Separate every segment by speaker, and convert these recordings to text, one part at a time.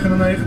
Speaker 1: Economics.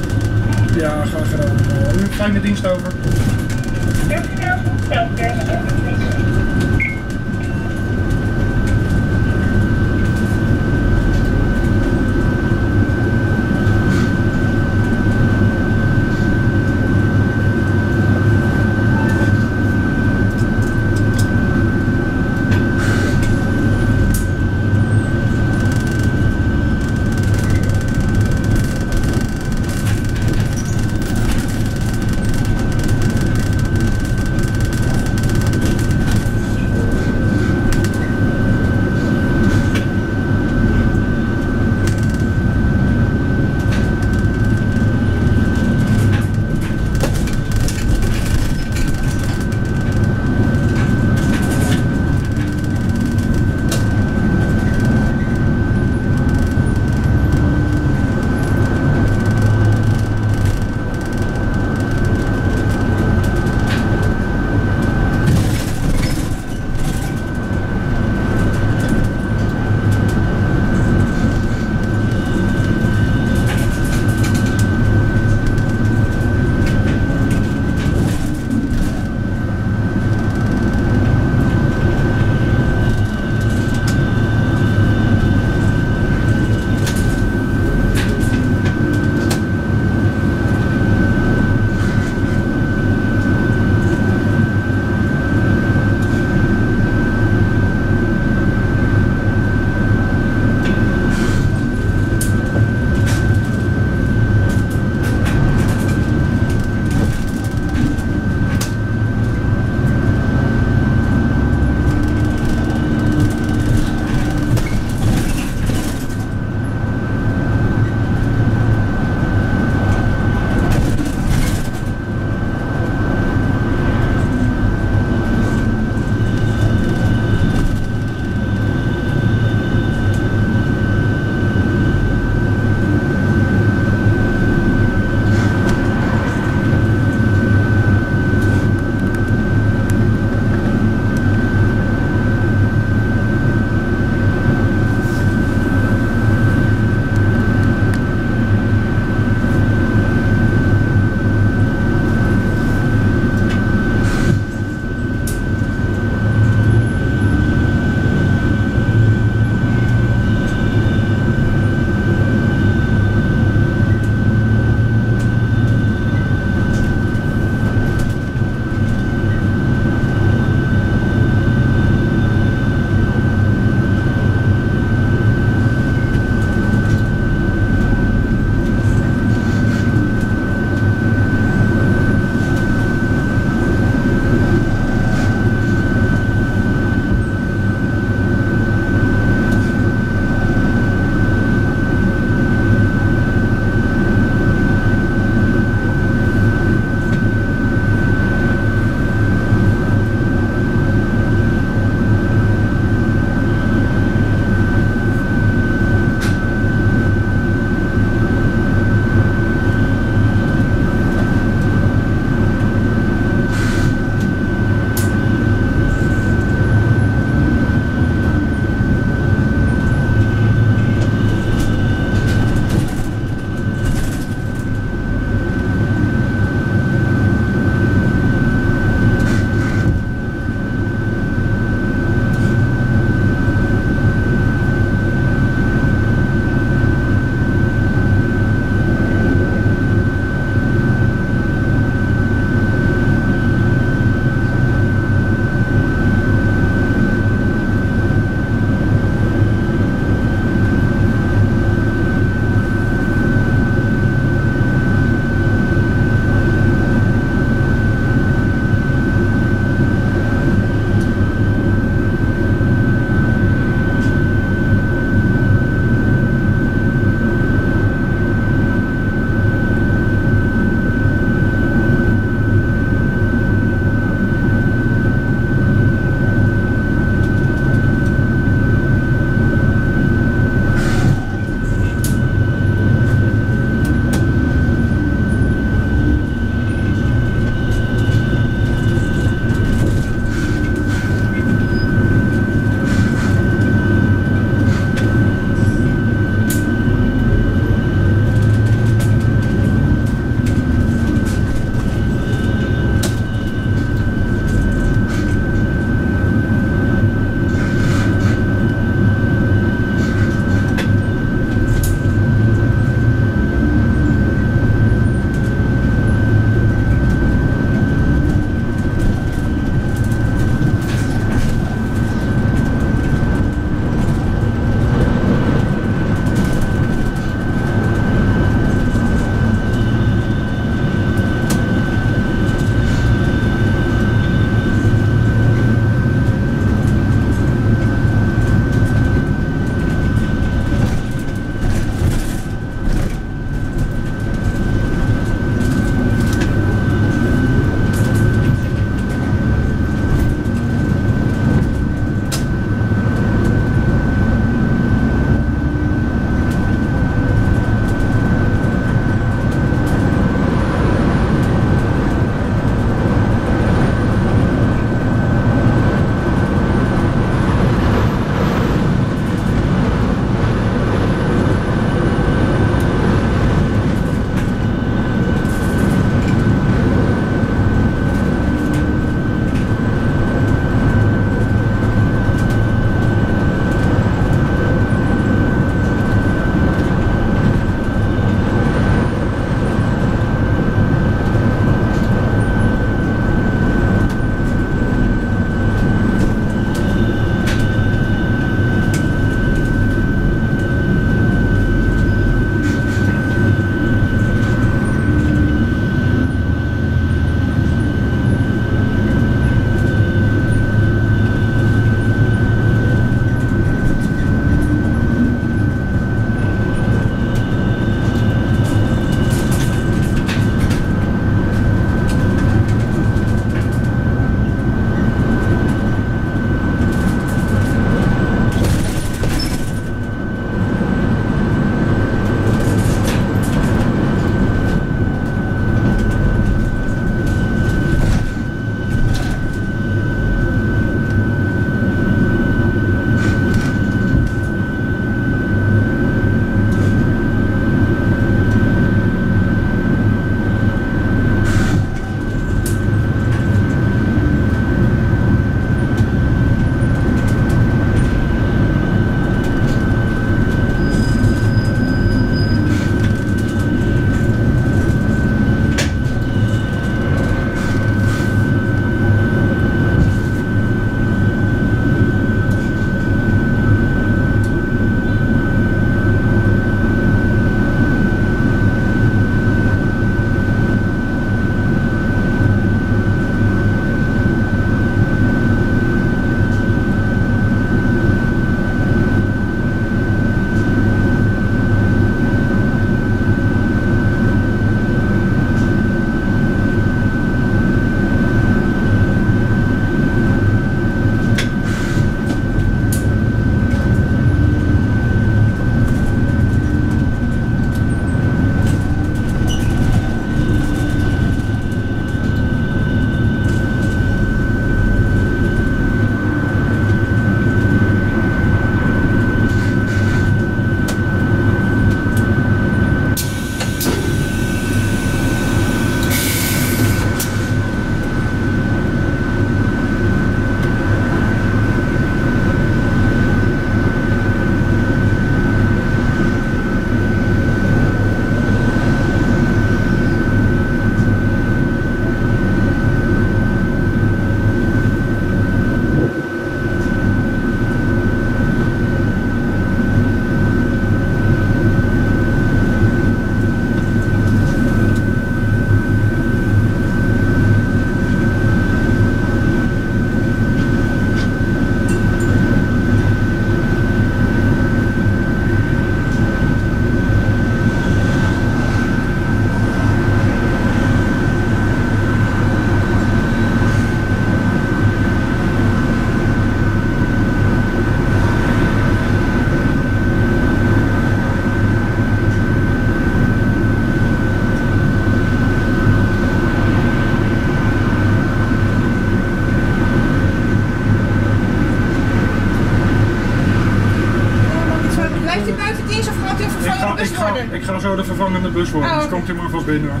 Speaker 2: Vervangende bus worden, Oh,
Speaker 1: dus komt u maar vast binnen. hoor.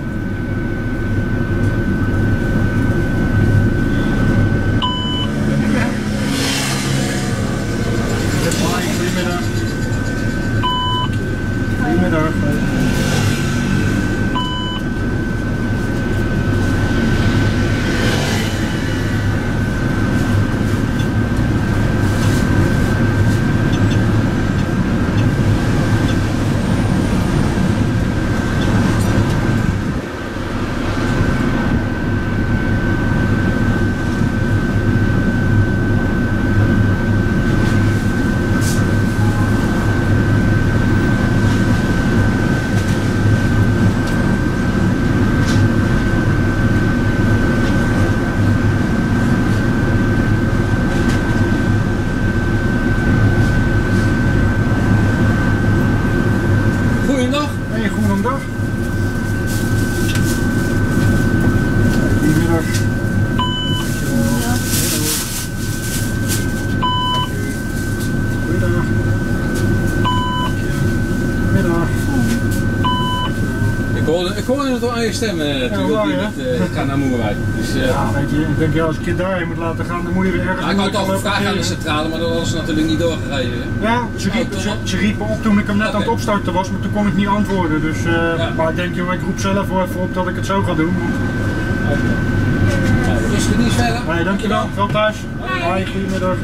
Speaker 1: Hoi, goedemiddag. Goedemiddag.
Speaker 3: Goeiedag.
Speaker 1: Hey, goedendag. Goedemiddag. Goeiedag. Middag.
Speaker 3: Ik hoorde, ik het je stem eh, toen je
Speaker 1: waar,
Speaker 3: eh, ik ga naar Moerwijk. Dus, eh,
Speaker 1: Ja, weet je, ik denk ja, als ik je daarheen moet laten gaan, dan moet je weer ergens
Speaker 3: nou, ik had al gevraagd aan de centrale, maar dat was natuurlijk niet doorgegeven.
Speaker 1: Ja, ze riepen, ze, ze riepen op toen ik hem net aan het opstarten was, maar toen kon ik niet antwoorden. Dus, eh,
Speaker 3: Ja.
Speaker 1: Maar ik denk, joh, ik roep zelf wel even op dat ik het zo ga doen.
Speaker 3: Nou, rustig niet verder.
Speaker 1: Nee, dankjewel. Wel thuis. Hoi, goedemiddag.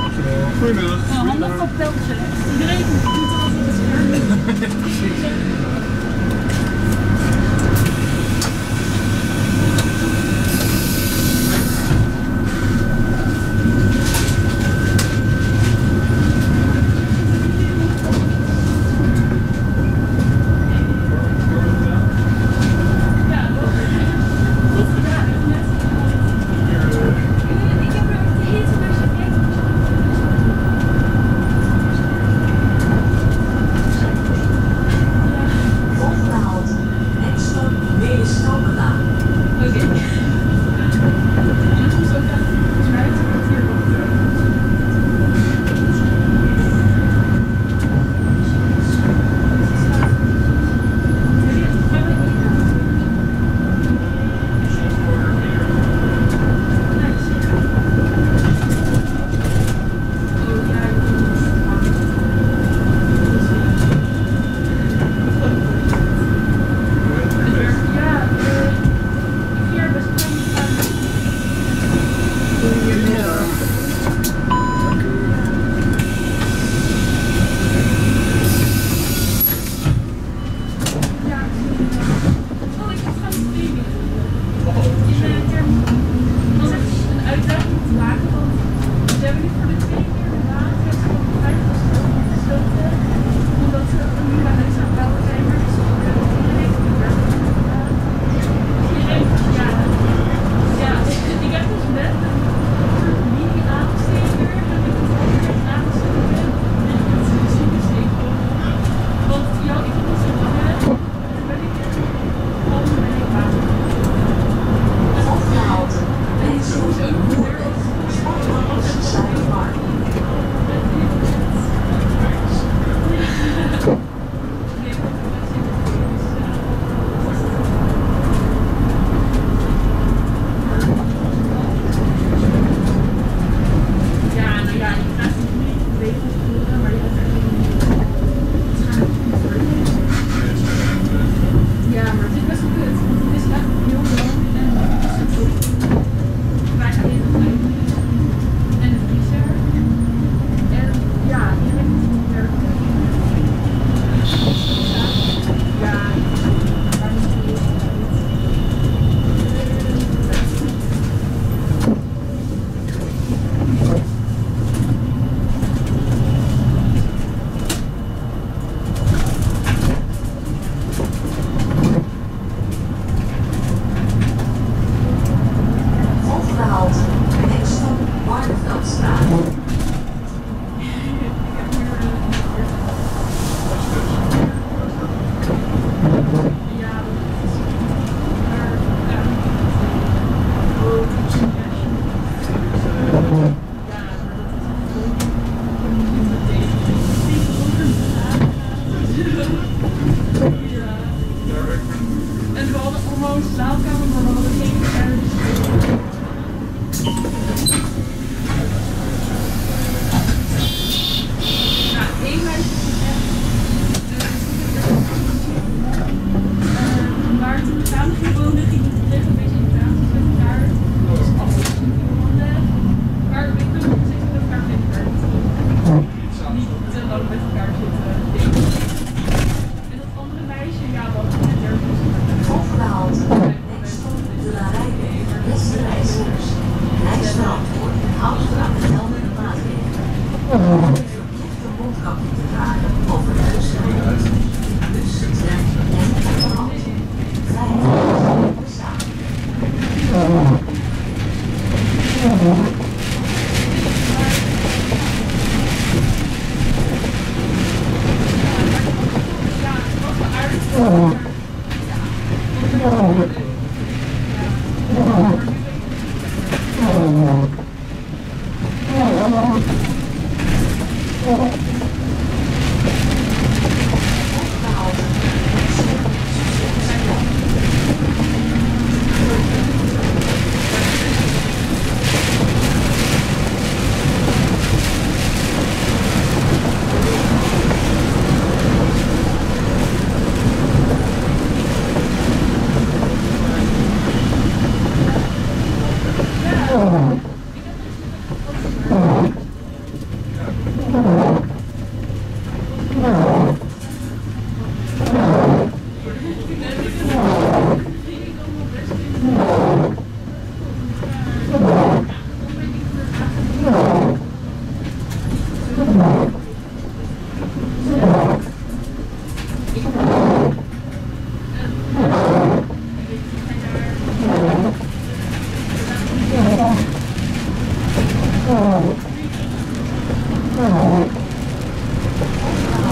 Speaker 1: Dankjewel. Goedemiddag.
Speaker 4: Nou, handig op. Iedereen doet er altijd iets aan. Oh,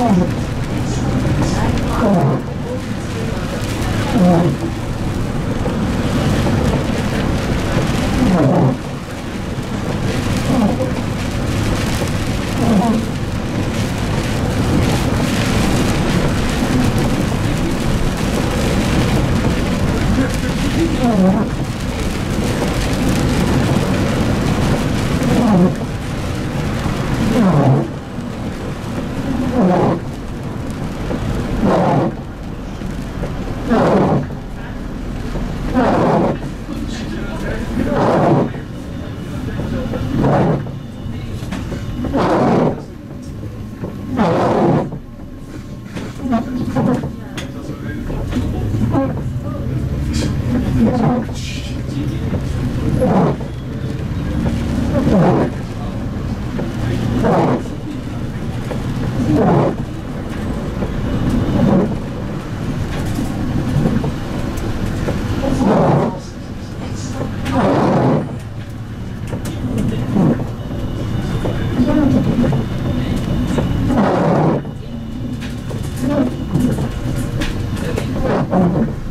Speaker 2: Oh. 嗯。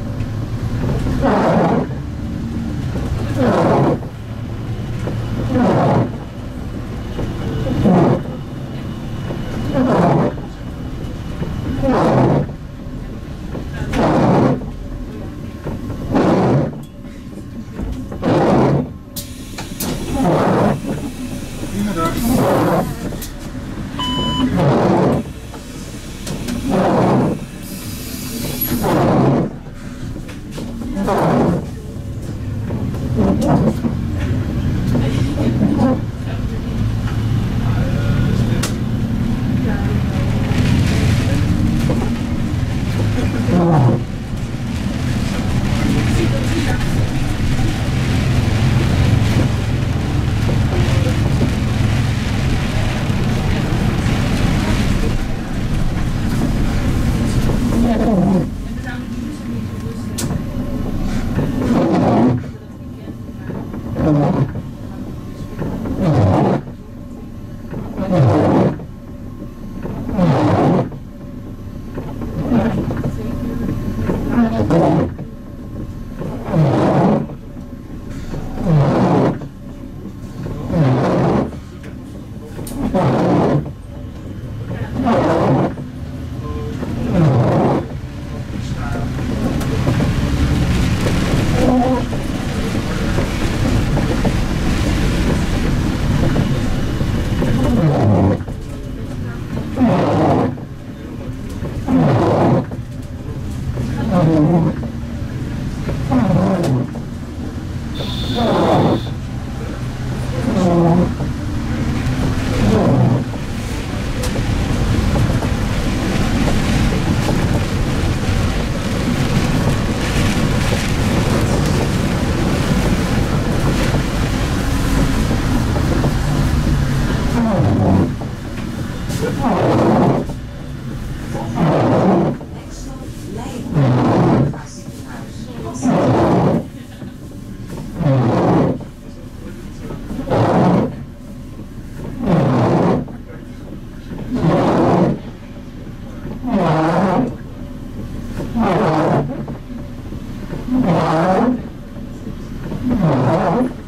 Speaker 2: No.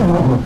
Speaker 1: Oh.